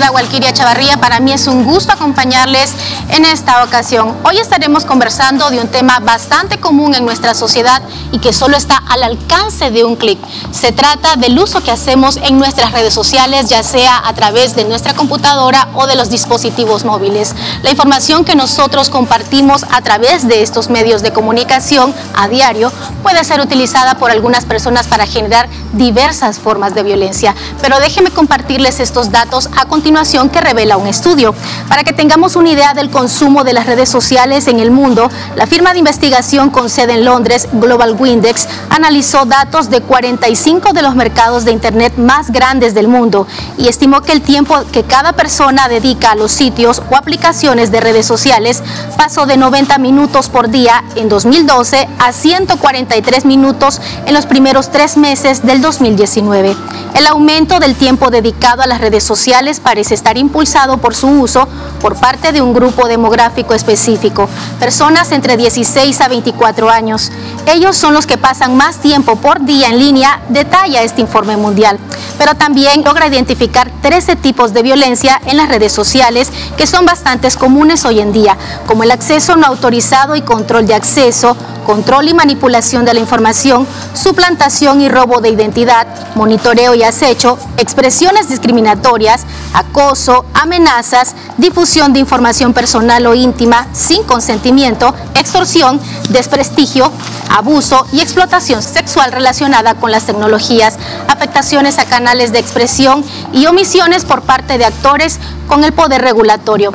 saluda Walquiria Chavarría. Para mí es un gusto acompañarles en esta ocasión. Hoy estaremos conversando de un tema bastante común en nuestra sociedad y que solo está al alcance de un clic. Se trata del uso que hacemos en nuestras redes sociales, ya sea a través de nuestra computadora o de los dispositivos móviles. La información que nosotros compartimos a través de estos medios de comunicación a diario puede ser utilizada por algunas personas para generar diversas formas de violencia. Pero déjenme compartirles estos datos a continuación que revela un estudio. Para que tengamos una idea del consumo de las redes sociales en el mundo, la firma de investigación con sede en Londres, Global Windex, analizó datos de 45 de los mercados de Internet más grandes del mundo y estimó que el tiempo que cada persona dedica a los sitios o aplicaciones de redes sociales pasó de 90 minutos por día en 2012 a 143 minutos en los primeros tres meses del 2019. El aumento del tiempo dedicado a las redes sociales parece estar impulsado por su uso por parte de un grupo demográfico específico, personas entre 16 a 24 años. Ellos son los que pasan más tiempo por día en línea, detalla este informe mundial. Pero también logra identificar 13 tipos de violencia en las redes sociales que son bastante comunes hoy en día, como el acceso no autorizado y control de acceso, control y manipulación de la información, suplantación y robo de identidad, monitoreo y acecho, expresiones discriminatorias, acoso, amenazas, difusión de información personal o íntima sin consentimiento, extorsión, desprestigio, abuso y explotación sexual relacionada con las tecnologías, afectaciones a canales de expresión y omisiones por parte de actores con el poder regulatorio.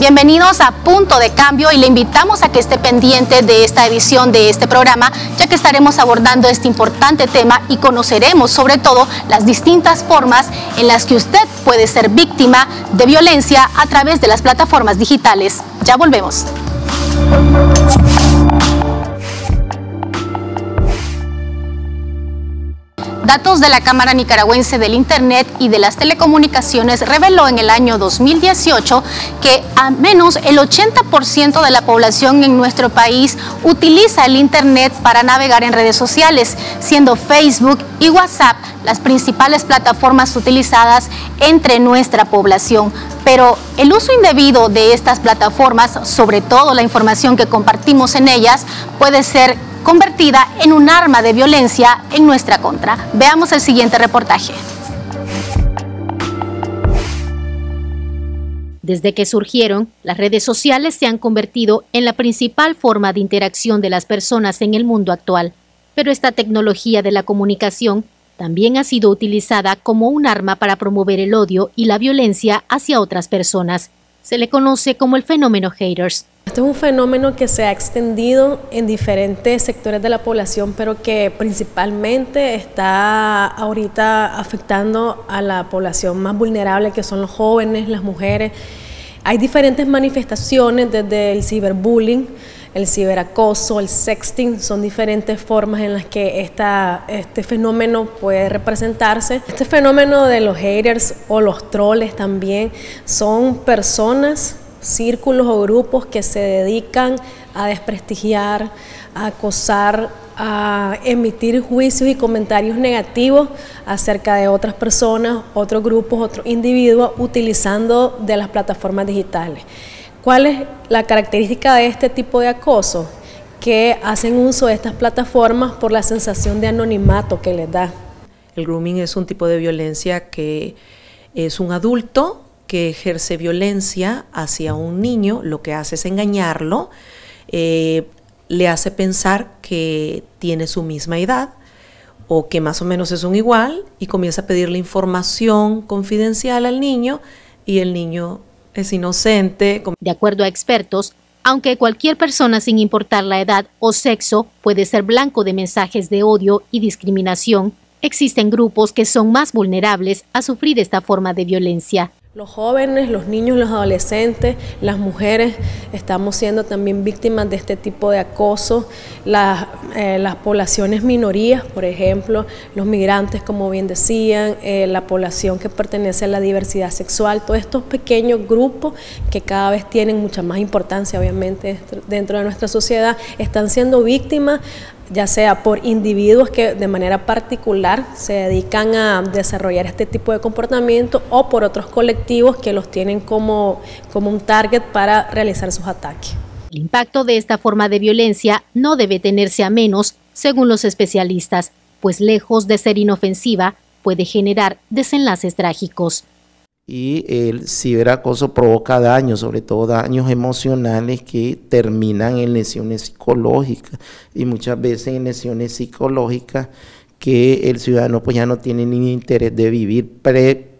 Bienvenidos a Punto de Cambio y le invitamos a que esté pendiente de esta edición de este programa, ya que estaremos abordando este importante tema y conoceremos sobre todo las distintas formas en las que usted puede ser víctima de violencia a través de las plataformas digitales. Ya volvemos. Datos de la Cámara Nicaragüense del Internet y de las Telecomunicaciones reveló en el año 2018 que al menos el 80% de la población en nuestro país utiliza el Internet para navegar en redes sociales, siendo Facebook y WhatsApp las principales plataformas utilizadas entre nuestra población. Pero el uso indebido de estas plataformas, sobre todo la información que compartimos en ellas, puede ser convertida en un arma de violencia en nuestra contra. Veamos el siguiente reportaje. Desde que surgieron, las redes sociales se han convertido en la principal forma de interacción de las personas en el mundo actual. Pero esta tecnología de la comunicación también ha sido utilizada como un arma para promover el odio y la violencia hacia otras personas. Se le conoce como el fenómeno haters. Este es un fenómeno que se ha extendido en diferentes sectores de la población, pero que principalmente está ahorita afectando a la población más vulnerable, que son los jóvenes, las mujeres. Hay diferentes manifestaciones desde el ciberbullying, el ciberacoso, el sexting, son diferentes formas en las que esta, este fenómeno puede representarse. Este fenómeno de los haters o los troles también son personas círculos o grupos que se dedican a desprestigiar, a acosar, a emitir juicios y comentarios negativos acerca de otras personas, otros grupos, otros individuos utilizando de las plataformas digitales. ¿Cuál es la característica de este tipo de acoso? Que hacen uso de estas plataformas por la sensación de anonimato que les da. El grooming es un tipo de violencia que es un adulto que ejerce violencia hacia un niño, lo que hace es engañarlo, eh, le hace pensar que tiene su misma edad o que más o menos es un igual y comienza a pedirle información confidencial al niño y el niño es inocente. De acuerdo a expertos, aunque cualquier persona sin importar la edad o sexo puede ser blanco de mensajes de odio y discriminación, existen grupos que son más vulnerables a sufrir esta forma de violencia. Los jóvenes, los niños, los adolescentes, las mujeres estamos siendo también víctimas de este tipo de acoso. Eh, las, poblaciones minorías, por ejemplo, los migrantes, como bien decían, eh, la población que pertenece a la diversidad sexual, todos estos pequeños grupos que cada vez tienen mucha más importancia, obviamente, dentro de nuestra sociedad, están siendo víctimas ya sea por individuos que de manera particular se dedican a desarrollar este tipo de comportamiento o por otros colectivos que los tienen como, como un target para realizar sus ataques. El impacto de esta forma de violencia no debe tenerse a menos, según los especialistas, pues lejos de ser inofensiva, puede generar desenlaces trágicos y el ciberacoso provoca daños, sobre todo daños emocionales que terminan en lesiones psicológicas y muchas veces en lesiones psicológicas que el ciudadano pues ya no tiene ni interés de vivir,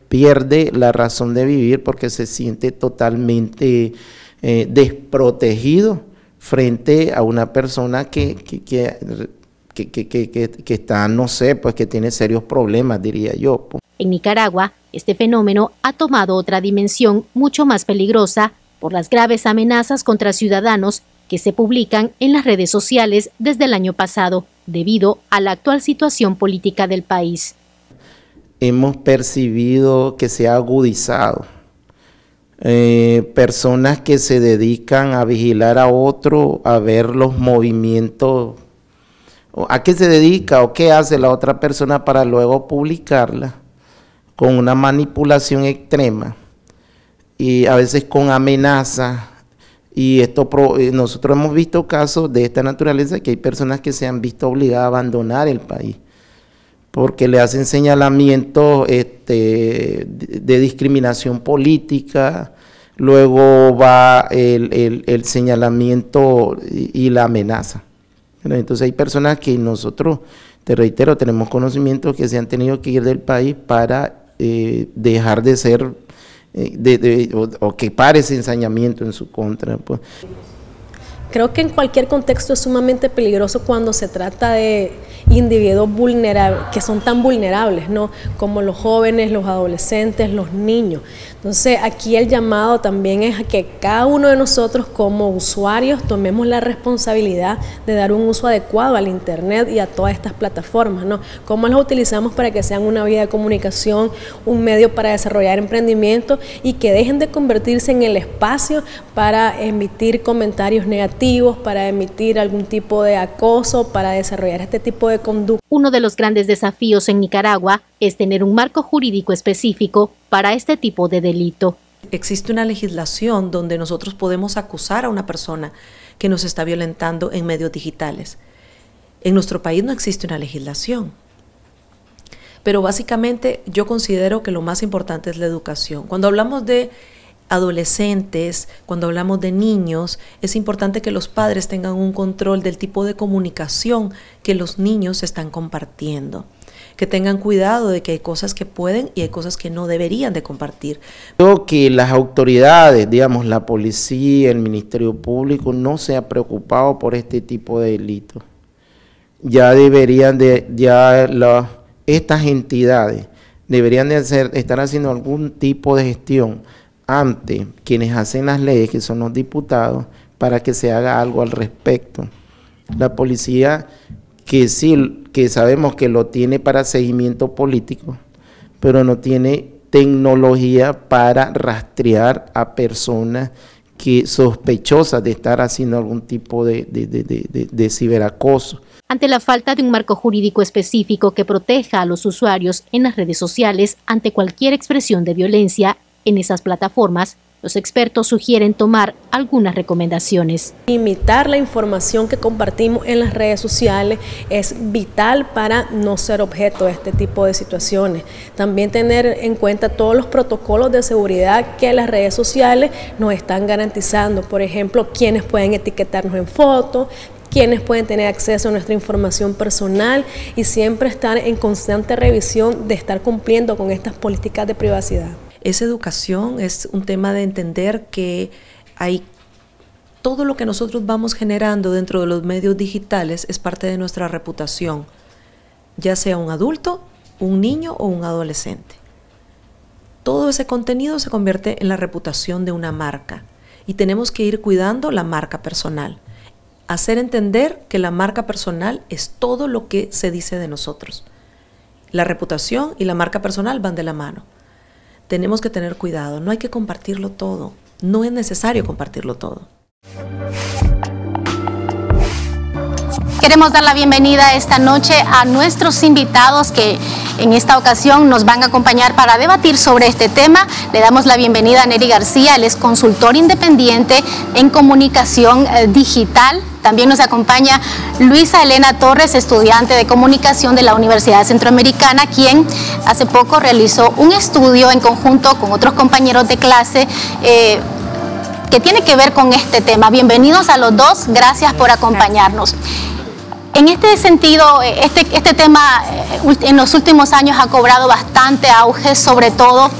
pierde la razón de vivir porque se siente totalmente eh, desprotegido frente a una persona que, que, que, que, está, no sé, pues que tiene serios problemas, diría yo. En Nicaragua, este fenómeno ha tomado otra dimensión mucho más peligrosa por las graves amenazas contra ciudadanos que se publican en las redes sociales desde el año pasado, debido a la actual situación política del país. Hemos percibido que se ha agudizado. Eh, personas que se dedican a vigilar a otro, a ver los movimientos, a qué se dedica o qué hace la otra persona para luego publicarla con una manipulación extrema y a veces con amenaza. Y esto eh, nosotros hemos visto casos de esta naturaleza que hay personas que se han visto obligadas a abandonar el país porque le hacen señalamientos este, de, discriminación política, luego va el, señalamiento y, la amenaza. Entonces hay personas que nosotros, te reitero, tenemos conocimiento que se han tenido que ir del país para eh, dejar de ser, eh, o, que pare ese ensañamiento en su contra. Pues. Creo que en cualquier contexto es sumamente peligroso cuando se trata de individuos vulnerables, que son tan vulnerables, ¿no? Como los jóvenes, los adolescentes, los niños. Entonces, aquí el llamado también es a que cada uno de nosotros como usuarios tomemos la responsabilidad de dar un uso adecuado al Internet y a todas estas plataformas, ¿no? Cómo las utilizamos para que sean una vía de comunicación, un medio para desarrollar emprendimiento y que dejen de convertirse en el espacio para emitir comentarios negativos, para emitir algún tipo de acoso, para desarrollar este tipo de conducta. Uno de los grandes desafíos en Nicaragua es tener un marco jurídico específico para este tipo de delito. Existe una legislación donde nosotros podemos acusar a una persona que nos está violentando en medios digitales. En nuestro país no existe una legislación. Pero básicamente yo considero que lo más importante es la educación. Cuando hablamos de adolescentes, cuando hablamos de niños, es importante que los padres tengan un control del tipo de comunicación que los niños están compartiendo que tengan cuidado de que hay cosas que pueden y hay cosas que no deberían de compartir. Creo que las autoridades, digamos, la policía, el Ministerio Público, no se ha preocupado por este tipo de delitos. Ya deberían de, ya estas entidades deberían de hacer, estar haciendo algún tipo de gestión ante quienes hacen las leyes, que son los diputados, para que se haga algo al respecto. La policía que sí, que sabemos que lo tiene para seguimiento político, pero no tiene tecnología para rastrear a personas que sospechosas de estar haciendo algún tipo de, de, ciberacoso. Ante la falta de un marco jurídico específico que proteja a los usuarios en las redes sociales ante cualquier expresión de violencia en esas plataformas, los expertos sugieren tomar algunas recomendaciones. Imitar la información que compartimos en las redes sociales es vital para no ser objeto de este tipo de situaciones. También tener en cuenta todos los protocolos de seguridad que las redes sociales nos están garantizando. Por ejemplo, quienes pueden etiquetarnos en fotos, quienes pueden tener acceso a nuestra información personal y siempre estar en constante revisión de estar cumpliendo con estas políticas de privacidad. Es educación, es un tema de entender que hay todo lo que nosotros vamos generando dentro de los medios digitales es parte de nuestra reputación, ya sea un adulto, un niño o un adolescente. Todo ese contenido se convierte en la reputación de una marca y tenemos que ir cuidando la marca personal. Hacer entender que la marca personal es todo lo que se dice de nosotros. La reputación y la marca personal van de la mano tenemos que tener cuidado, no hay que compartirlo todo, no es necesario compartirlo todo. Queremos dar la bienvenida esta noche a nuestros invitados que en esta ocasión nos van a acompañar para debatir sobre este tema. Le damos la bienvenida a Neri García, él es consultor independiente en comunicación eh, digital. También nos acompaña Luisa Elena Torres, estudiante de comunicación de la Universidad Centroamericana, quien hace poco realizó un estudio en conjunto con otros compañeros de clase. Eh, que tiene que ver con este tema. Bienvenidos a los dos, gracias por acompañarnos. En este sentido, eh, este, este tema eh, en los últimos años ha cobrado bastante auge, sobre todo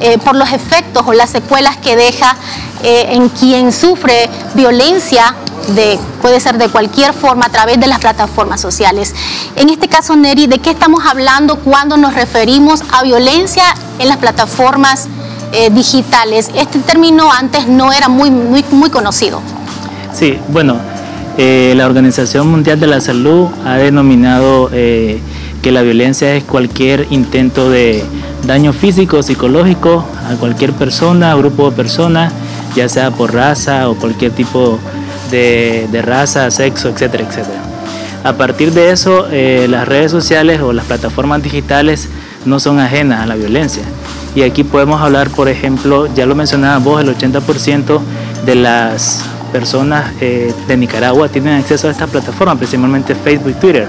eh, por los efectos o las secuelas que deja en quien sufre violencia de, puede ser de cualquier forma a través de las plataformas sociales. En este caso, Neri, ¿de qué estamos hablando cuando nos referimos a violencia en las plataformas digitales? Este término antes no era muy, muy, muy conocido. Sí, bueno, eh, la Organización Mundial de la Salud ha denominado eh, que la violencia es cualquier intento de daño físico o psicológico a cualquier persona, grupo de personas, ya sea por raza o cualquier tipo de, raza, sexo, etcétera, etcétera. A partir de eso, eh, las redes sociales o las plataformas digitales no son ajenas a la violencia. Y aquí podemos hablar, por ejemplo, ya lo mencionaba vos, el 80% de las personas eh, de Nicaragua tienen acceso a esta plataforma, principalmente Facebook y Twitter.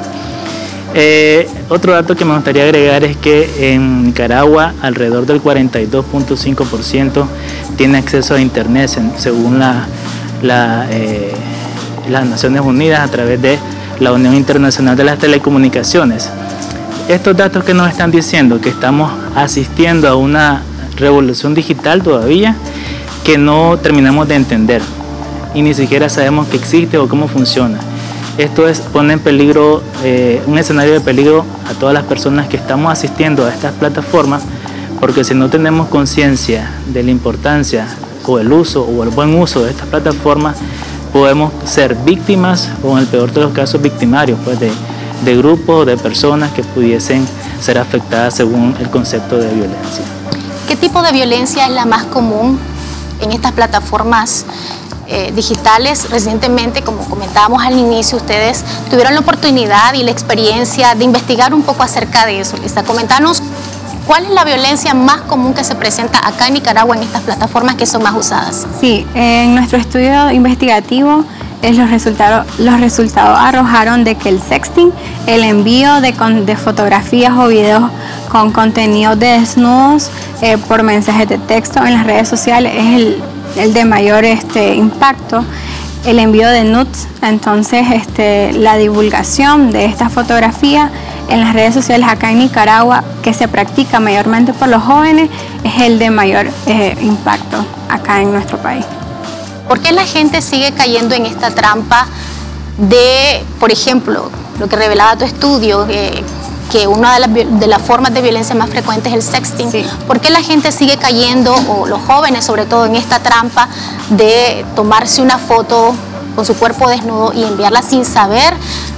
Eh, otro dato que me gustaría agregar es que en Nicaragua alrededor del 42.5% tiene acceso a Internet según eh, las Naciones Unidas a través de la Unión Internacional de las Telecomunicaciones. Estos datos que nos están diciendo que estamos asistiendo a una revolución digital todavía que no terminamos de entender y ni siquiera sabemos que existe o cómo funciona. Esto es, pone en peligro, eh, un escenario de peligro a todas las personas que estamos asistiendo a estas plataformas, porque si no tenemos conciencia de la importancia o el uso o el buen uso de estas plataformas, podemos ser víctimas o en el peor de los casos victimarios pues, de, de grupos de personas que pudiesen ser afectadas según el concepto de violencia. ¿Qué tipo de violencia es la más común en estas plataformas eh, digitales. Recientemente, como comentábamos al inicio, ustedes tuvieron la oportunidad y la experiencia de investigar un poco acerca de eso. Lista, comentanos cuál es la violencia más común que se presenta acá en Nicaragua en estas plataformas que son más usadas. Sí, en nuestro estudio investigativo los, resultados, los resultados arrojaron de que el sexting, el envío de, de fotografías o videos con contenido de desnudos eh, por mensajes de texto en las redes sociales es el el de mayor este, impacto, el envío de nudes, entonces este, la divulgación de esta fotografía en las redes sociales acá en Nicaragua, que se practica mayormente por los jóvenes, es el de mayor eh, impacto acá en nuestro país. ¿Por qué la gente sigue cayendo en esta trampa de, por ejemplo, lo que revelaba tu estudio, eh, que una de las, formas de violencia más frecuentes es el sexting. ¿Por qué la gente sigue cayendo, o los jóvenes sobre todo, en esta trampa de tomarse una foto con su cuerpo desnudo y enviarla sin saber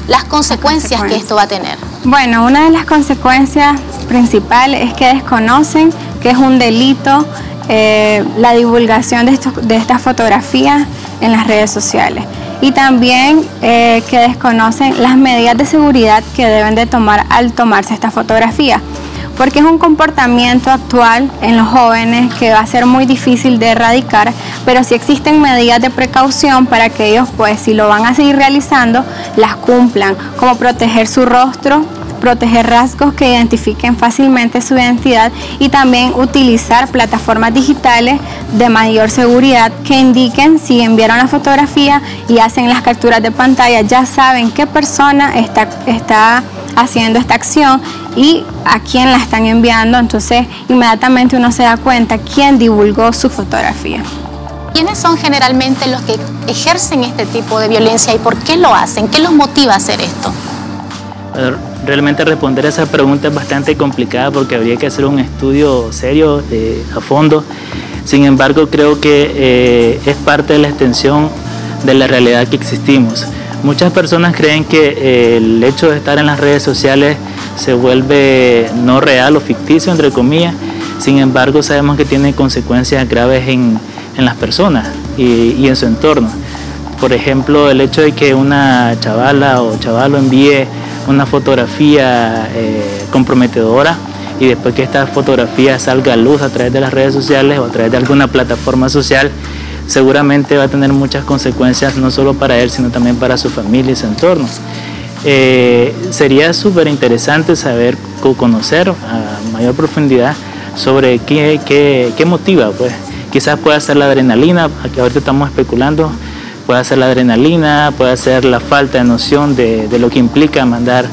las consecuencias, que esto va a tener? Bueno, una de las consecuencias principales es que desconocen que es un delito eh, la divulgación de, de estas fotografías en las redes sociales y también eh, que desconocen las medidas de seguridad que deben de tomar al tomarse esta fotografía. Porque es un comportamiento actual en los jóvenes que va a ser muy difícil de erradicar, pero si existen medidas de precaución para que ellos, pues, si lo van a seguir realizando, las cumplan, como proteger su rostro, proteger rasgos que identifiquen fácilmente su identidad y también utilizar plataformas digitales de mayor seguridad que indiquen si enviaron la fotografía y hacen las capturas de pantalla, ya saben qué persona está, está haciendo esta acción y a quién la están enviando, entonces inmediatamente uno se da cuenta quién divulgó su fotografía. ¿Quiénes son generalmente los que ejercen este tipo de violencia y por qué lo hacen? ¿Qué los motiva a hacer esto? Realmente responder a esa pregunta es bastante complicada porque habría que hacer un estudio serio a fondo. Sin embargo, creo que eh, es parte de la extensión de la realidad que existimos. Muchas personas creen que eh, el hecho de estar en las redes sociales se vuelve no real o ficticio, entre comillas. Sin embargo, sabemos que tiene consecuencias graves en, las personas y en su entorno. Por ejemplo, el hecho de que una chavala o chavalo envíe una fotografía eh, comprometedora y después que esta fotografía salga a luz a través de las redes sociales o a través de alguna plataforma social, seguramente va a tener muchas consecuencias no solo para él, sino también para su familia y su entorno. Eh, sería súper interesante saber conocer a mayor profundidad sobre qué, qué, motiva, pues quizás pueda ser la adrenalina, aquí ahorita estamos especulando, puede ser la adrenalina, puede ser la falta de noción de, lo que implica mandar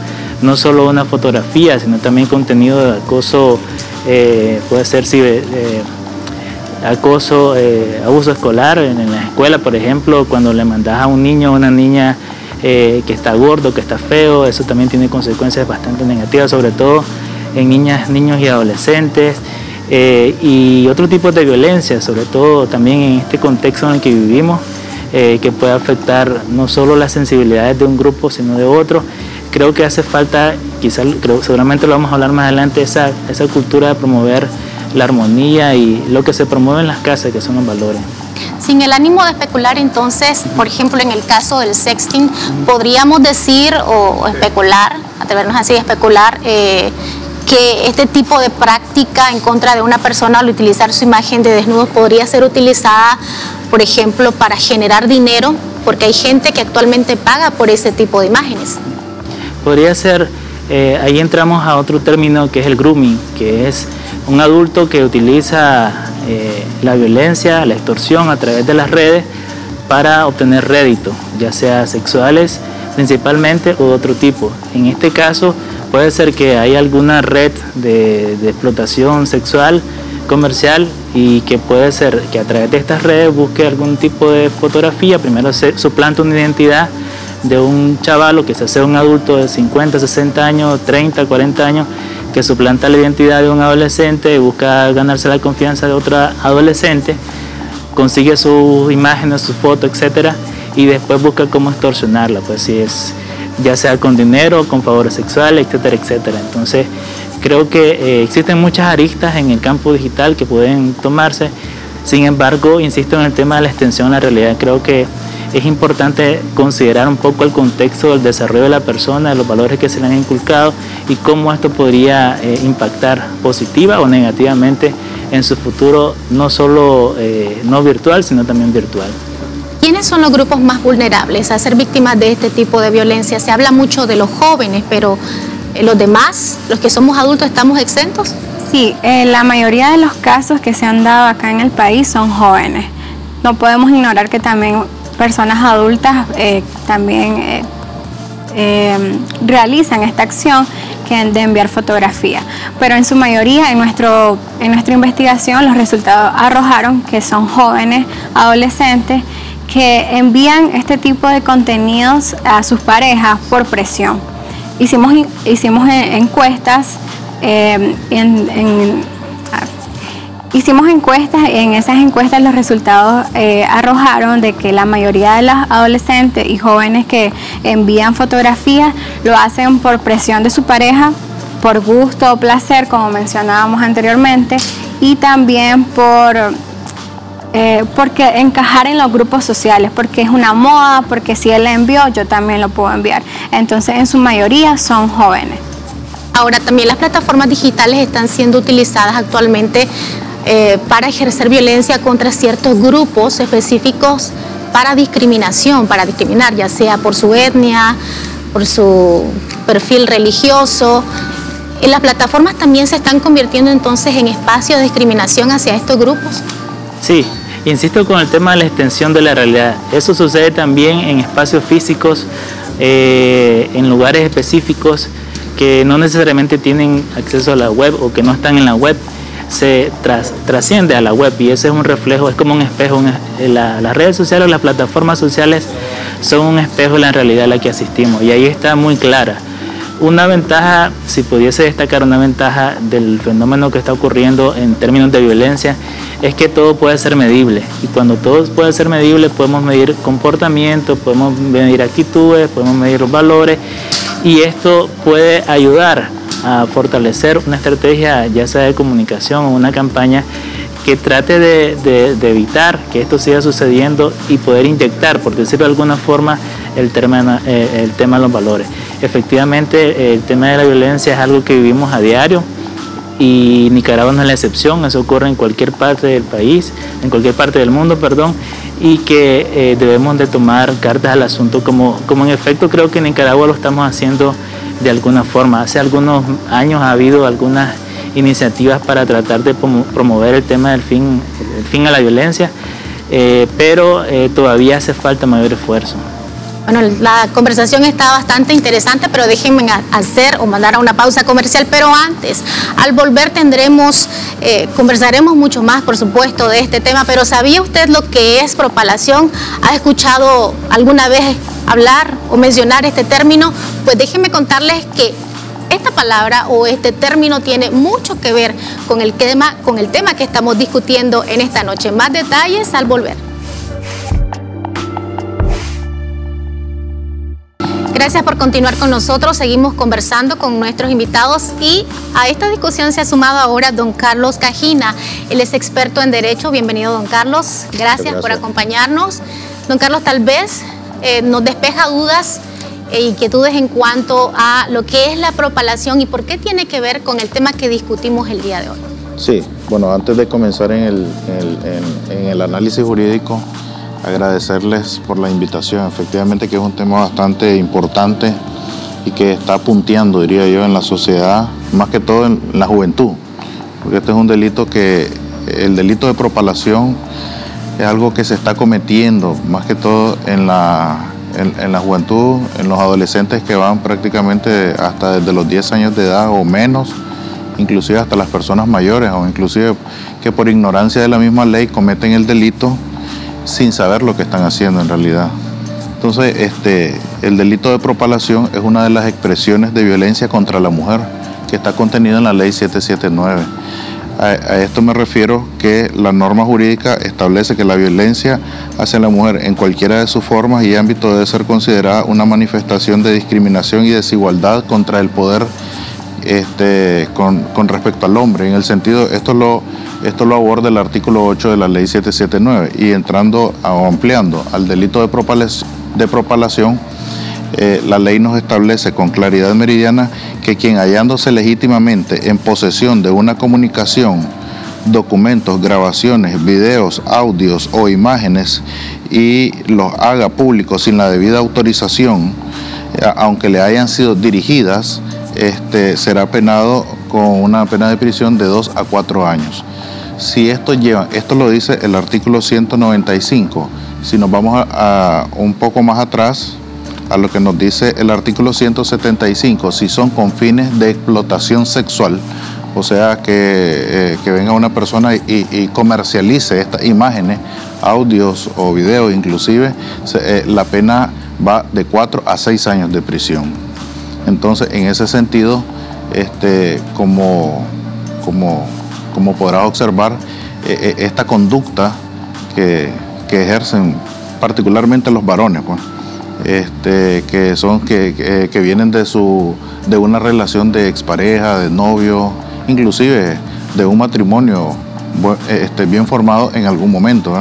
no solo una fotografía, sino también contenido de acoso, eh, puede ser eh, acoso, eh, abuso escolar en, la escuela, por ejemplo, cuando le mandas a un niño o una niña que está gordo, que está feo, eso también tiene consecuencias bastante negativas, sobre todo en niñas, niños y adolescentes. y otro tipo de violencia, sobre todo también en este contexto en el que vivimos, eh, que puede afectar no solo las sensibilidades de un grupo, sino de otro. Creo que hace falta, quizás creo, seguramente lo vamos a hablar más adelante, esa, esa cultura de promover la armonía y lo que se promueve en las casas, que son los valores. Sin el ánimo de especular, entonces, por ejemplo, en el caso del sexting, podríamos decir o, especular, atrevernos así a especular, eh, que este tipo de práctica en contra de una persona al utilizar su imagen de desnudo podría ser utilizada por ejemplo, para generar dinero, porque hay gente que actualmente paga por ese tipo de imágenes. Podría ser, eh, ahí entramos a otro término que es el grooming, que es un adulto que utiliza eh, la violencia, la extorsión a través de las redes para obtener rédito, ya sea sexuales principalmente o de otro tipo. En este caso puede ser que hay alguna red de, explotación sexual comercial y que puede ser que a través de estas redes busque algún tipo de fotografía, primero se suplanta una identidad de un chavalo que se hace un adulto de 50, 60 años, 30, 40 años, que suplanta la identidad de un adolescente, busca ganarse la confianza de otra adolescente, consigue sus imágenes, sus fotos, etcétera, y después busca cómo extorsionarla, pues si es ya sea con dinero, con favores sexuales, etcétera, etcétera. Entonces, Creo que eh, existen muchas aristas en el campo digital que pueden tomarse. Sin embargo, insisto en el tema de la extensión a la realidad. Creo que es importante considerar un poco el contexto del desarrollo de la persona, de los valores que se le han inculcado y cómo esto podría eh, impactar positiva o negativamente en su futuro, no solo eh, no virtual, sino también virtual. ¿Quiénes son los grupos más vulnerables a ser víctimas de este tipo de violencia? Se habla mucho de los jóvenes, pero eh, los demás, los que somos adultos, estamos exentos? Sí, eh, la mayoría de los casos que se han dado acá en el país son jóvenes. No podemos ignorar que también personas adultas eh, también realizan esta acción que de enviar fotografía. Pero en su mayoría, en, nuestro, en nuestra investigación, los resultados arrojaron que son jóvenes, adolescentes, que envían este tipo de contenidos a sus parejas por presión. Hicimos, hicimos encuestas eh, hicimos encuestas, en esas encuestas los resultados eh, arrojaron de que la mayoría de los adolescentes y jóvenes que envían fotografías lo hacen por presión de su pareja, por gusto o placer, como mencionábamos anteriormente, y también por eh, porque encajar en los grupos sociales, porque es una moda, porque si él la envió, yo también lo puedo enviar. Entonces, en su mayoría son jóvenes. Ahora, también las plataformas digitales están siendo utilizadas actualmente eh, para ejercer violencia contra ciertos grupos específicos para discriminación, para discriminar, ya sea por su etnia, por su perfil religioso. ¿En las plataformas también se están convirtiendo entonces en espacios de discriminación hacia estos grupos? Sí, Insisto con el tema de la extensión de la realidad. Eso sucede también en espacios físicos, eh, en lugares específicos que no necesariamente tienen acceso a la web o que no están en la web. Se trasciende a la web y ese es un reflejo, es como un espejo. las redes sociales, las plataformas sociales son un espejo de la realidad a la que asistimos y ahí está muy clara. Una ventaja, si pudiese destacar una ventaja del fenómeno que está ocurriendo en términos de violencia, es que todo puede ser medible. Y cuando todo puede ser medible, podemos medir comportamiento, podemos medir actitudes, podemos medir los valores. Y esto puede ayudar a fortalecer una estrategia, ya sea de comunicación o una campaña que trate de, evitar que esto siga sucediendo y poder inyectar, por decirlo de alguna forma, el tema, eh, el tema de los valores. Efectivamente, el tema de la violencia es algo que vivimos a diario y Nicaragua no es la excepción, eso ocurre en cualquier parte del país, en cualquier parte del mundo, perdón, y que eh, debemos de tomar cartas al asunto como, como en efecto creo que en Nicaragua lo estamos haciendo de alguna forma. Hace algunos años ha habido algunas iniciativas para tratar de promover el tema del fin, el fin a la violencia, eh, pero eh, todavía hace falta mayor esfuerzo. Bueno, la conversación está bastante interesante, pero déjenme hacer o mandar a una pausa comercial. Pero antes, al volver tendremos, eh, conversaremos mucho más, por supuesto, de este tema. Pero ¿sabía usted lo que es propalación? ¿Ha escuchado alguna vez hablar o mencionar este término? Pues déjenme contarles que esta palabra o este término tiene mucho que ver con el tema, con el tema que estamos discutiendo en esta noche. Más detalles al volver. Gracias por continuar con nosotros. Seguimos conversando con nuestros invitados y a esta discusión se ha sumado ahora don Carlos Cajina. Él es experto en Derecho. Bienvenido, don Carlos. Gracias, por acompañarnos. Don Carlos, tal vez eh, nos despeja dudas e inquietudes en cuanto a lo que es la propalación y por qué tiene que ver con el tema que discutimos el día de hoy. Sí, bueno, antes de comenzar en el, en el análisis jurídico, agradecerles por la invitación. Efectivamente que es un tema bastante importante y que está punteando, diría yo, en la sociedad, más que todo en la juventud, porque este es un delito que, el delito de propalación es algo que se está cometiendo, más que todo en la, en, la juventud, en los adolescentes que van prácticamente hasta desde los 10 años de edad o menos, inclusive hasta las personas mayores o inclusive que por ignorancia de la misma ley cometen el delito sin saber lo que están haciendo en realidad. Entonces, este, el delito de propalación es una de las expresiones de violencia contra la mujer que está contenida en la ley 779. A, esto me refiero que la norma jurídica establece que la violencia hacia la mujer en cualquiera de sus formas y ámbitos debe ser considerada una manifestación de discriminación y desigualdad contra el poder este, con, con respecto al hombre. En el sentido, esto lo esto lo aborda el artículo 8 de la ley 779 y entrando o ampliando al delito de propalación, eh, la ley nos establece con claridad meridiana que quien hallándose legítimamente en posesión de una comunicación, documentos, grabaciones, videos, audios o imágenes y los haga públicos sin la debida autorización, eh, aunque le hayan sido dirigidas, este, será penado con una pena de prisión de dos a cuatro años si esto lleva, esto lo dice el artículo 195, si nos vamos a, un poco más atrás, a lo que nos dice el artículo 175, si son con fines de explotación sexual, o sea, que, eh, venga una persona y, comercialice estas imágenes, audios o videos inclusive, eh, la pena va de 4 a 6 años de prisión. Entonces, en ese sentido, este, como, como como podrás observar, eh, eh, esta conducta que, ejercen particularmente los varones, pues, este, que son que, vienen de su de una relación de expareja, de novio, inclusive de un matrimonio este, bien formado en algún momento.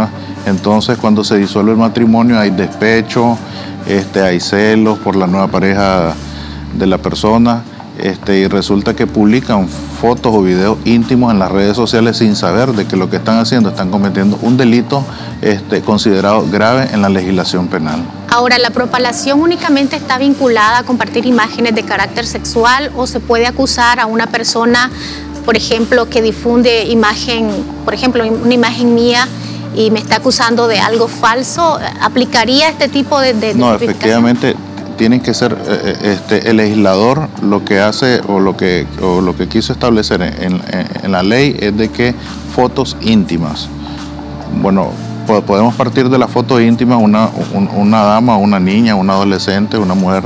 Entonces, cuando se disuelve el matrimonio, hay despecho, este, hay celos por la nueva pareja de la persona este, y resulta que publican fotos o videos íntimos en las redes sociales sin saber de que lo que están haciendo están cometiendo un delito este, considerado grave en la legislación penal. Ahora, ¿la propalación únicamente está vinculada a compartir imágenes de carácter sexual o se puede acusar a una persona, por ejemplo, que difunde imagen, por ejemplo, una imagen mía y me está acusando de algo falso? ¿Aplicaría este tipo de... de no, efectivamente tienen que ser eh, eh, este, el legislador lo que hace o lo que, lo que quiso establecer en, la ley es de que fotos íntimas, bueno, podemos partir de la foto íntima una, una dama, una niña, una adolescente, una mujer,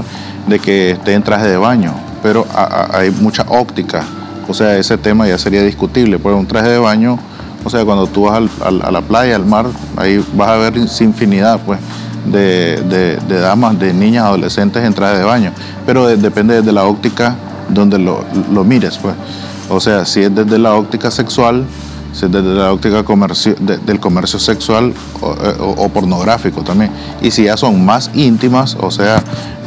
de que esté en traje de baño, pero hay mucha óptica, o sea, ese tema ya sería discutible, pues un traje de baño, o sea, cuando tú vas a la playa, al mar, ahí vas a ver infinidad, pues de, damas, de niñas, adolescentes en traje de baño, pero depende de la óptica donde lo, mires, pues. O sea, si es desde la óptica sexual, desde la óptica comercio, del comercio sexual eh, o, pornográfico también. Y si ya son más íntimas, o sea,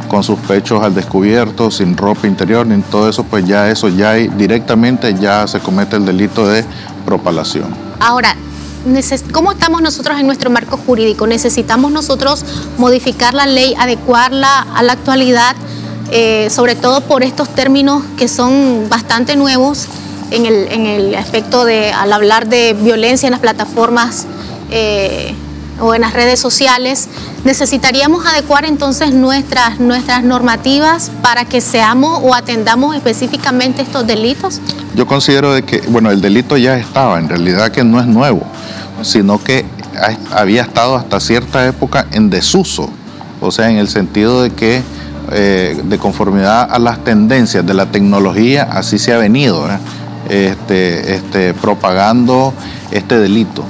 con sus pechos al descubierto, sin ropa interior, ni todo eso, pues ya eso ya directamente ya se comete el delito de propalación. Ahora, ¿cómo estamos nosotros en nuestro marco jurídico? ¿Necesitamos nosotros modificar la ley, adecuarla a la actualidad, eh, sobre todo por estos términos que son bastante nuevos? en el, aspecto de, al hablar de violencia en las plataformas eh, o en las redes sociales, necesitaríamos adecuar entonces nuestras, nuestras normativas para que seamos o atendamos específicamente estos delitos? Yo considero de que, bueno, el delito ya estaba, en realidad que no es nuevo, sino que había estado hasta cierta época en desuso, o sea, en el sentido de que eh, de conformidad a las tendencias de la tecnología, así se ha venido. ¿eh? este, este, propagando este delito.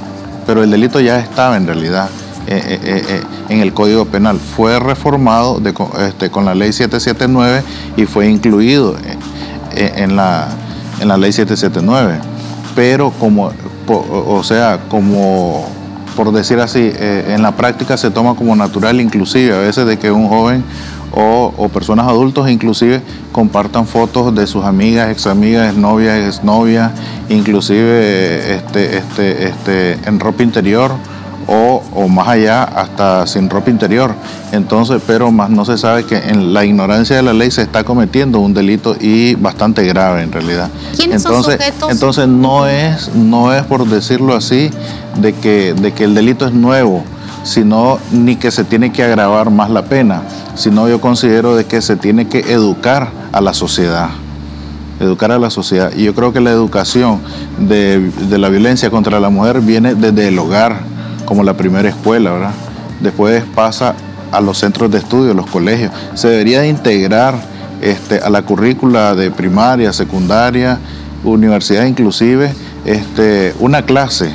Pero el delito ya estaba en realidad eh, eh, eh, en el Código Penal. Fue reformado este, con la Ley 779 y fue incluido en, la, en la Ley 779. Pero como, o sea, como por decir así, en la práctica se toma como natural inclusive a veces de que un joven o, personas adultos inclusive compartan fotos de sus amigas, examigas, exnovias, exnovias, inclusive este, este, este, en ropa interior o, más allá hasta sin ropa interior. Entonces, pero más no se sabe que en la ignorancia de la ley se está cometiendo un delito y bastante grave en realidad. ¿Quiénes entonces, son entonces no es, no es por decirlo así, de que, de que el delito es nuevo, sino ni que se tiene que agravar más la pena sino yo considero de que se tiene que educar a la sociedad educar a la sociedad. Y yo creo que la educación de, la violencia contra la mujer viene desde el hogar, como la primera escuela, ¿verdad? Después pasa a los centros de estudio, los colegios. Se debería de integrar este, a la currícula de primaria, secundaria, universidad inclusive, este, una clase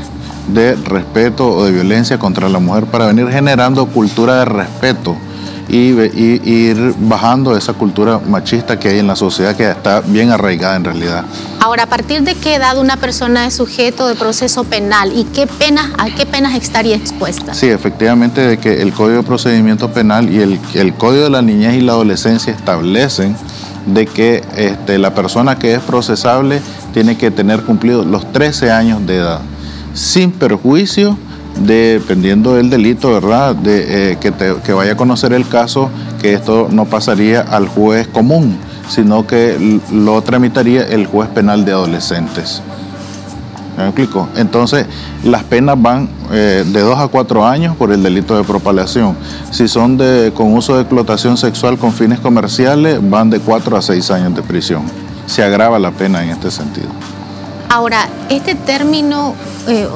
de respeto o de violencia contra la mujer para venir generando cultura de respeto y, ir bajando esa cultura machista que hay en la sociedad que está bien arraigada en realidad. Ahora, ¿a partir de qué edad una persona es sujeto de proceso penal y qué penas, a qué penas estaría expuesta? Sí, efectivamente, de que el Código de Procedimiento Penal y el, Código de la Niñez y la Adolescencia establecen de que este, la persona que es procesable tiene que tener cumplido los 13 años de edad, sin perjuicio dependiendo del delito, ¿verdad? De, eh, que, vaya a conocer el caso, que esto no pasaría al juez común, sino que lo tramitaría el juez penal de adolescentes. ¿Me explico? Entonces, las penas van eh, de 2 a 4 años por el delito de propalación. Si son de, con uso de explotación sexual con fines comerciales, van de 4 a 6 años de prisión. Se agrava la pena en este sentido. Ahora, este término, eh,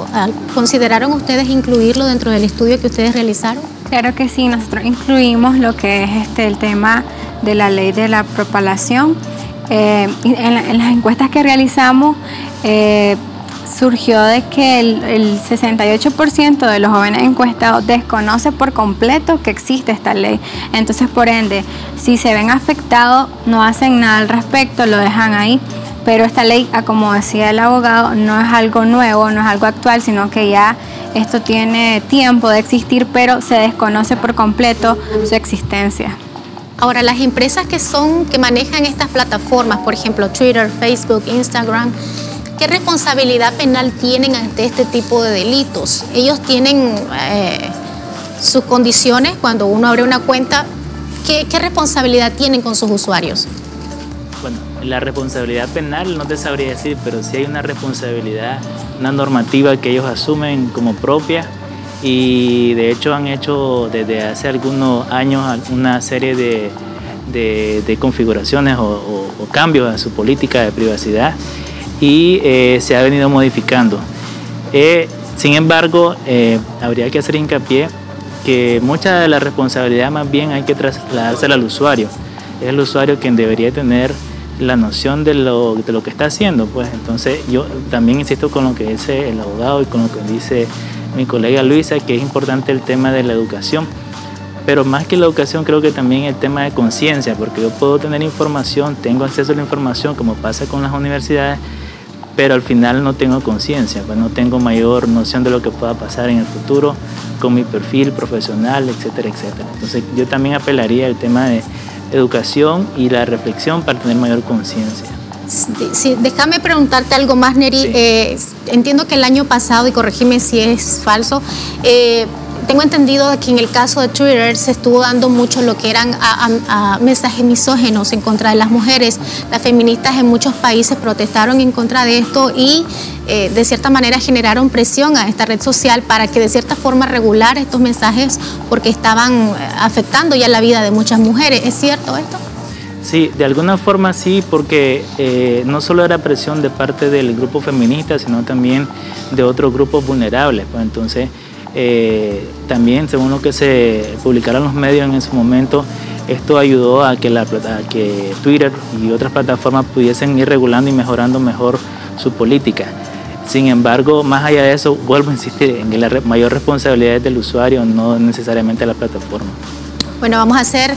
¿consideraron ustedes incluirlo dentro del estudio que ustedes realizaron? Claro que sí, nosotros incluimos lo que es este el tema de la ley de la propalación. Eh, en, las encuestas que realizamos eh, surgió de que el, el 68% de los jóvenes encuestados desconoce por completo que existe esta ley. Entonces, por ende, si se ven afectados, no hacen nada al respecto, lo dejan ahí pero esta ley, como decía el abogado, no es algo nuevo, no es algo actual, sino que ya esto tiene tiempo de existir, pero se desconoce por completo su existencia. Ahora, las empresas que son, que manejan estas plataformas, por ejemplo, Twitter, Facebook, Instagram, ¿qué responsabilidad penal tienen ante este tipo de delitos? Ellos tienen eh, sus condiciones cuando uno abre una cuenta. ¿Qué responsabilidad tienen con sus usuarios? La responsabilidad penal no te sabría decir, pero sí hay una responsabilidad, una normativa que ellos asumen como propia y de hecho han hecho desde hace algunos años una serie de, configuraciones o, cambios a su política de privacidad y eh, se ha venido modificando. Eh, sin embargo, eh, habría que hacer hincapié que mucha de la responsabilidad más bien hay que trasladársela al usuario. Es el usuario quien debería tener la noción de lo, de lo que está haciendo. Pues entonces yo también insisto con lo que dice el abogado y con lo que dice mi colega Luisa, que es importante el tema de la educación. Pero más que la educación creo que también el tema de conciencia, porque yo puedo tener información, tengo acceso a la información, como pasa con las universidades, pero al final no tengo conciencia, pues no tengo mayor noción de lo que pueda pasar en el futuro con mi perfil profesional, etcétera, etcétera. Entonces yo también apelaría al tema de educación y la reflexión para tener mayor conciencia. Sí, déjame preguntarte algo más, Neri. Eh, entiendo que el año pasado, y corregime si es falso, eh, tengo entendido que en el caso de Twitter se estuvo dando mucho lo que eran mensajes misógenos en contra de las mujeres. Las feministas en muchos países protestaron en contra de esto y eh, de cierta manera generaron presión a esta red social para que de cierta forma regular estos mensajes porque estaban eh, afectando ya la vida de muchas mujeres. ¿Es cierto esto? Sí, de alguna forma sí, porque eh, no solo era presión de parte del grupo feminista, sino también de otros grupos vulnerables. Pues entonces, eh, también, según lo que se publicaron los medios en ese momento, esto ayudó a que Twitter y otras plataformas pudiesen ir regulando y mejorando mejor su política. Sin embargo, más allá de eso, vuelvo a insistir en que la mayor responsabilidad es del usuario, no necesariamente de la plataforma. Bueno, vamos a hacer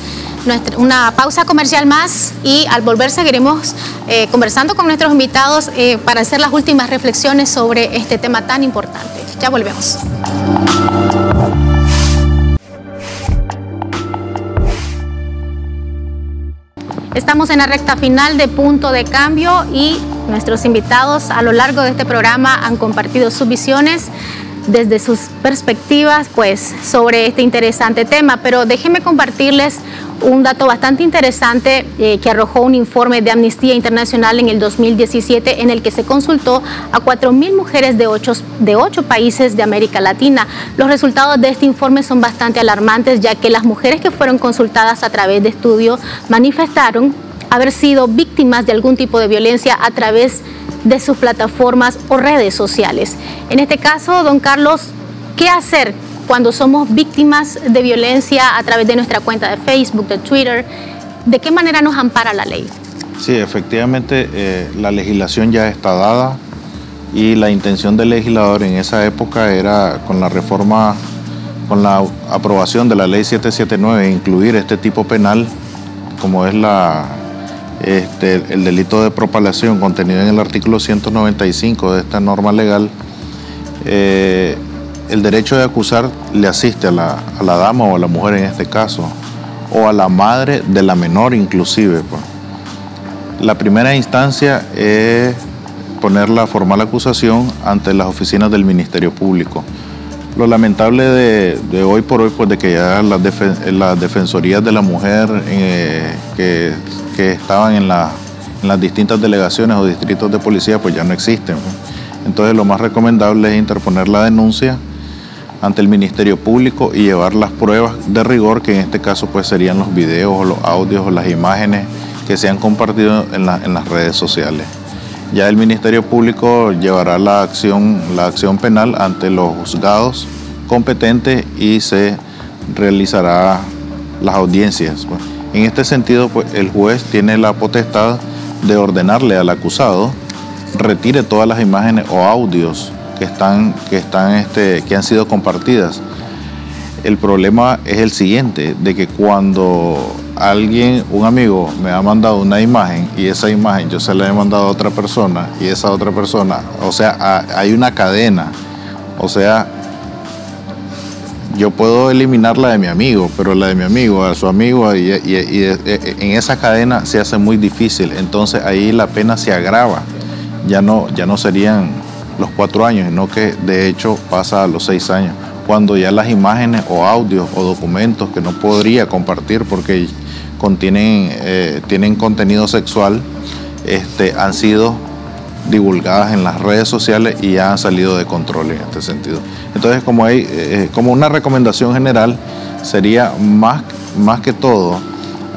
una pausa comercial más y al volver seguiremos eh, conversando con nuestros invitados eh, para hacer las últimas reflexiones sobre este tema tan importante. Ya volvemos. Estamos en la recta final de punto de cambio y nuestros invitados a lo largo de este programa han compartido sus visiones desde sus perspectivas pues sobre este interesante tema, pero déjenme compartirles un dato bastante interesante eh, que arrojó un informe de Amnistía Internacional en el 2017 en el que se consultó a 4.000 mujeres de ocho, de ocho países de América Latina. Los resultados de este informe son bastante alarmantes ya que las mujeres que fueron consultadas a través de estudios manifestaron haber sido víctimas de algún tipo de violencia a través de sus plataformas o redes sociales. En este caso, don Carlos, ¿qué hacer cuando somos víctimas de violencia a través de nuestra cuenta de Facebook, de Twitter? ¿De qué manera nos ampara la ley? Sí, efectivamente, eh, la legislación ya está dada y la intención del legislador en esa época era con la reforma, con la aprobación de la ley 779, incluir este tipo penal como es la, este, el delito de propalación contenido en el artículo 195 de esta norma legal, eh, el derecho de acusar le asiste a la, dama o a la mujer en este caso, o a la madre de la menor inclusive. Pues. La primera instancia es poner la formal acusación ante las oficinas del Ministerio Público. Lo lamentable de, hoy por hoy, pues de que ya las, defensorías de la mujer eh, que, estaban en, las distintas delegaciones o distritos de policía, pues ya no existen. Entonces lo más recomendable es interponer la denuncia ante el Ministerio Público y llevar las pruebas de rigor, que en este caso pues serían los videos o los audios o las imágenes que se han compartido en las redes sociales. Ya el Ministerio Público llevará la acción, la acción penal ante los juzgados competentes y se realizará las audiencias. En este sentido, pues, el juez tiene la potestad de ordenarle al acusado retire todas las imágenes o audios que están, que están, este, que han sido compartidas. El problema es el siguiente, de que cuando alguien, un amigo, me ha mandado una imagen y esa imagen yo se la he mandado a otra persona y esa otra persona, o sea, hay una cadena, o sea, yo puedo eliminar la de mi amigo, pero la de mi amigo a su amigo y, en esa cadena se hace muy difícil, entonces ahí la pena se agrava, ya no, ya no serían los cuatro años, sino que de hecho pasa a los seis años. Cuando ya las imágenes o audios o documentos que no podría compartir porque contienen, eh, tienen contenido sexual, este, han sido divulgadas en las redes sociales y ya han salido de control en este sentido. Entonces, como, hay, eh, como una recomendación general, sería más, más que todo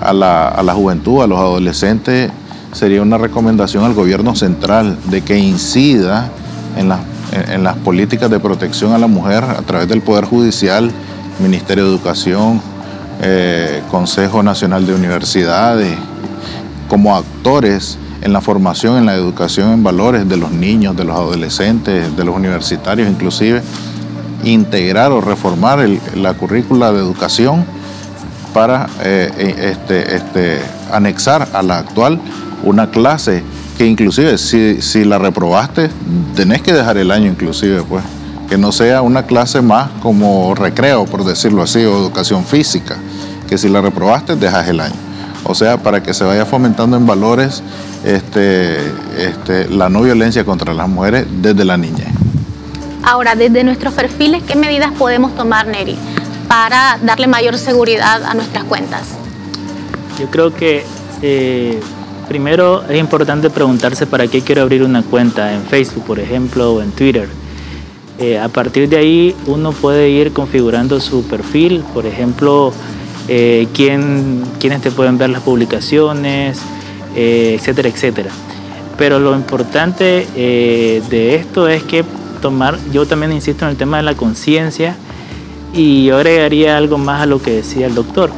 a la, a la juventud, a los adolescentes, sería una recomendación al gobierno central de que incida en las, en las políticas de protección a la mujer a través del Poder Judicial, Ministerio de Educación, eh, Consejo Nacional de Universidades, como actores en la formación, en la educación en valores de los niños, de los adolescentes, de los universitarios inclusive, integrar o reformar la currícula de educación para eh, este, este, anexar a la actual una clase que inclusive si, si la reprobaste, tenés que dejar el año inclusive, pues. Que no sea una clase más como recreo, por decirlo así, o educación física. Que si la reprobaste, dejas el año. O sea, para que se vaya fomentando en valores este, este, la no violencia contra las mujeres desde la niñez. Ahora, desde nuestros perfiles, ¿qué medidas podemos tomar, Neri, para darle mayor seguridad a nuestras cuentas? Yo creo que eh, primero es importante preguntarse para qué quiero abrir una cuenta en Facebook, por ejemplo, o en Twitter. Eh, a partir de ahí uno puede ir configurando su perfil, por ejemplo, eh, quién, quiénes te pueden ver las publicaciones, eh, etcétera, etcétera. Pero lo importante eh, de esto es que tomar, yo también insisto en el tema de la conciencia y yo agregaría algo más a lo que decía el doctor.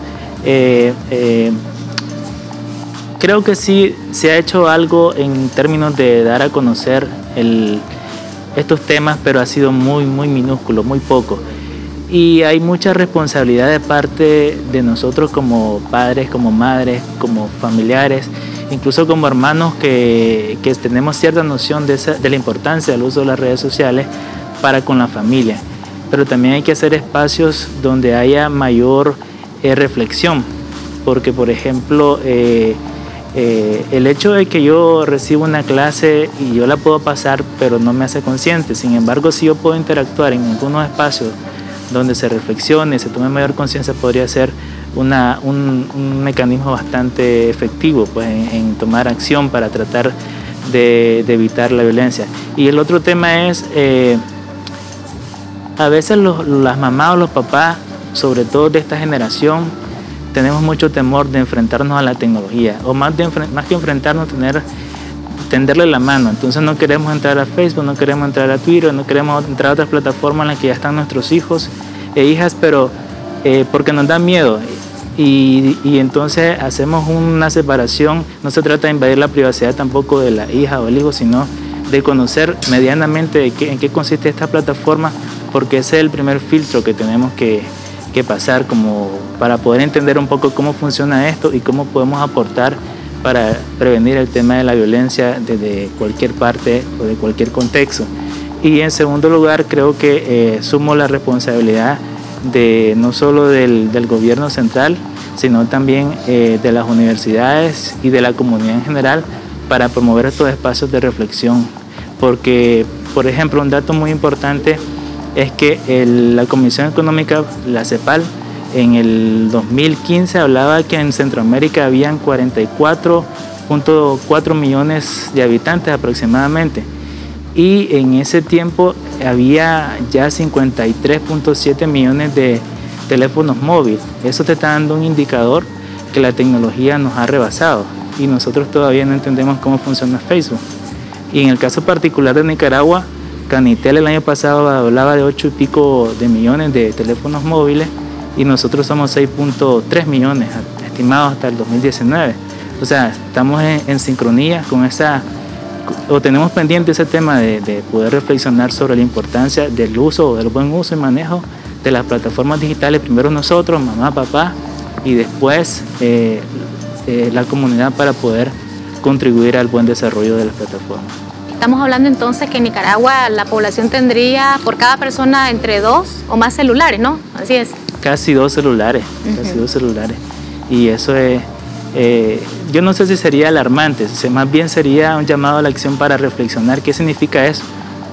creo que sí se ha hecho algo en términos de dar a conocer estos temas, pero ha sido muy, muy minúsculo, muy poco y hay mucha responsabilidad de parte de nosotros como padres, como madres, como familiares, incluso como hermanos que, tenemos cierta noción de, la importancia del uso de las redes sociales para con la familia. Pero también hay que hacer espacios donde haya mayor eh, reflexión, porque por ejemplo, eh, eh, el hecho de que yo recibo una clase y yo la puedo pasar, pero no me hace consciente, sin embargo, si yo puedo interactuar en algunos espacios donde se reflexione, se tome mayor conciencia, podría ser una, un, mecanismo bastante efectivo pues, en, tomar acción para tratar de, evitar la violencia. Y el otro tema es, eh, a veces las mamás o los papás, sobre todo de esta generación, tenemos mucho temor de enfrentarnos a la tecnología, o más, de, más que enfrentarnos, tener tenderle la mano. Entonces no queremos entrar a Facebook, no queremos entrar a Twitter, no queremos entrar a otras plataformas en las que ya están nuestros hijos e hijas, pero eh, porque nos da miedo. Y, entonces hacemos una separación, no se trata de invadir la privacidad tampoco de la hija o el hijo, sino de conocer medianamente en qué consiste esta plataforma, porque ese es el primer filtro que tenemos que, que pasar como para poder entender un poco cómo funciona esto y cómo podemos aportar para prevenir el tema de la violencia desde cualquier parte o de cualquier contexto. Y en segundo lugar, creo que eh, sumo la responsabilidad de no solo del, gobierno central, sino también eh, de las universidades y de la comunidad en general para promover estos espacios de reflexión. Porque, por ejemplo, un dato muy importante es que la Comisión Económica, la CEPAL, en el 2015 hablaba que en Centroamérica habían 44.4 millones de habitantes aproximadamente y en ese tiempo había ya 53.7 millones de teléfonos móviles. Eso te está dando un indicador que la tecnología nos ha rebasado y nosotros todavía no entendemos cómo funciona Facebook. Y en el caso particular de Nicaragua, Canitel el año pasado hablaba de 8 y pico de millones de teléfonos móviles y nosotros somos 6.3 millones estimados hasta el 2019. O sea, estamos en, sincronía con esa, o tenemos pendiente ese tema de, poder reflexionar sobre la importancia del uso, del buen uso y manejo de las plataformas digitales, primero nosotros, mamá, papá, y después eh, eh, la comunidad para poder contribuir al buen desarrollo de las plataformas. Estamos hablando entonces que en Nicaragua la población tendría por cada persona entre dos o más celulares, ¿no? Así es. Casi dos celulares, casi dos celulares. Y eso es, eh, yo no sé si sería alarmante, más bien sería un llamado a la acción para reflexionar qué significa eso,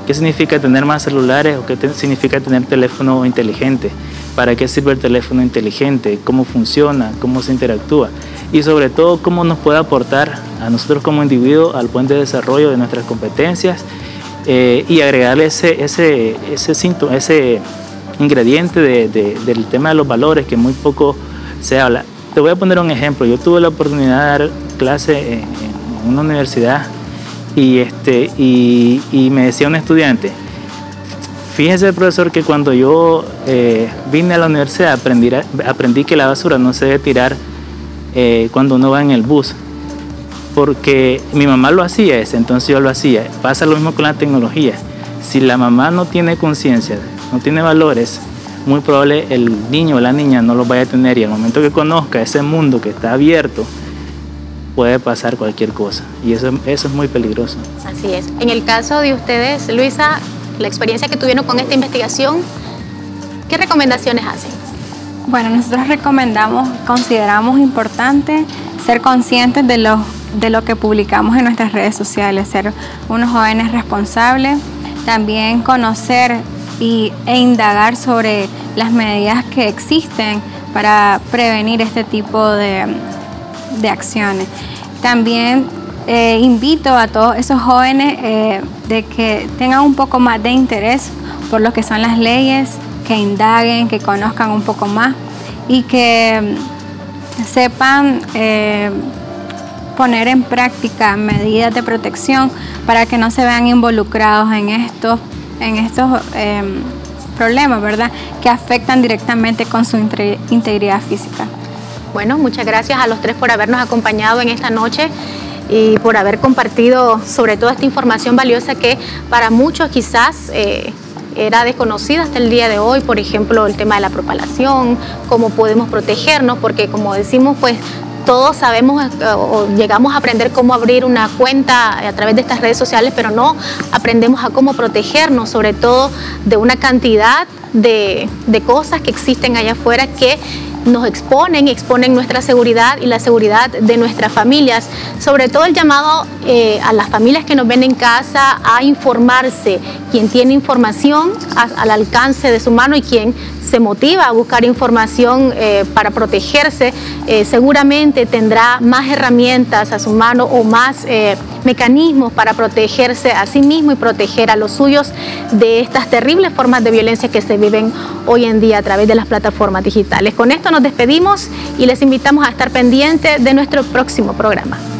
qué significa tener más celulares o qué significa tener teléfono inteligente, para qué sirve el teléfono inteligente, cómo funciona, cómo se interactúa y sobre todo cómo nos puede aportar a nosotros como individuos al buen desarrollo de nuestras competencias eh, y agregarle ese, ese, ese, ese ingrediente del tema de los valores que muy poco se habla. Te voy a poner un ejemplo. Yo tuve la oportunidad de dar clase en, una universidad y, este, y, me decía un estudiante, fíjese profesor que cuando yo eh, vine a la universidad aprendí, que la basura no se debe tirar eh, cuando uno va en el bus, porque mi mamá lo hacía ese, entonces yo lo hacía. Pasa lo mismo con la tecnología. Si la mamá no tiene conciencia no tiene valores, muy probable el niño o la niña no los vaya a tener y al momento que conozca ese mundo que está abierto, puede pasar cualquier cosa y eso, eso es muy peligroso. Así es. En el caso de ustedes, Luisa, la experiencia que tuvieron con esta investigación, ¿qué recomendaciones hacen? Bueno, nosotros recomendamos, consideramos importante ser conscientes de lo, de lo que publicamos en nuestras redes sociales, ser unos jóvenes responsables, también conocer y, e indagar sobre las medidas que existen para prevenir este tipo de, de acciones. También eh, invito a todos esos jóvenes eh, de que tengan un poco más de interés por lo que son las leyes, que indaguen, que conozcan un poco más y que mm, sepan eh, poner en práctica medidas de protección para que no se vean involucrados en estos, en estos em, problemas, ¿verdad? Que afectan directamente con su integridad física. Bueno, muchas gracias a los tres por habernos acompañado en esta noche y por haber compartido sobre todo esta información valiosa que para muchos quizás eh, era desconocida hasta el día de hoy, por ejemplo, el tema de la propalación, cómo podemos protegernos, porque como decimos, pues todos sabemos eh, o llegamos a aprender cómo abrir una cuenta a través de estas redes sociales, pero no aprendemos a cómo protegernos, sobre todo de una cantidad de, de cosas que existen allá afuera que nos exponen, exponen nuestra seguridad y la seguridad de nuestras familias. Sobre todo el llamado eh, a las familias que nos ven en casa a informarse. Quien tiene información al alcance de su mano y quien se motiva a buscar información eh, para protegerse, eh, seguramente tendrá más herramientas a su mano o más mecanismos para protegerse a sí mismo y proteger a los suyos de estas terribles formas de violencia que se viven hoy en día a través de las plataformas digitales. Con esto nos despedimos y les invitamos a estar pendientes de nuestro próximo programa.